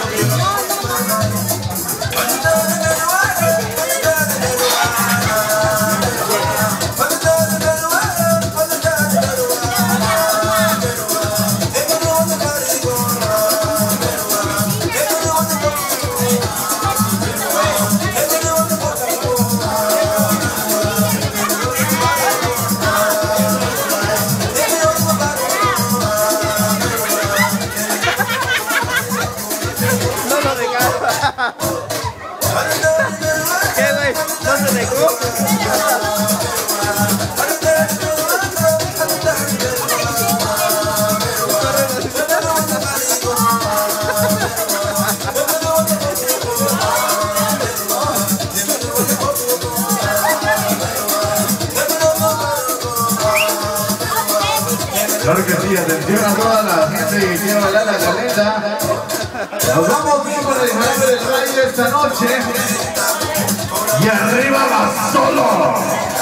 Yeah. ¿Qué, güey? ¿No se negó? Claro que sí, atención a toda la gente que quiere bailar la caleta. Nos vamos bien con el esta noche. Y arriba va solo.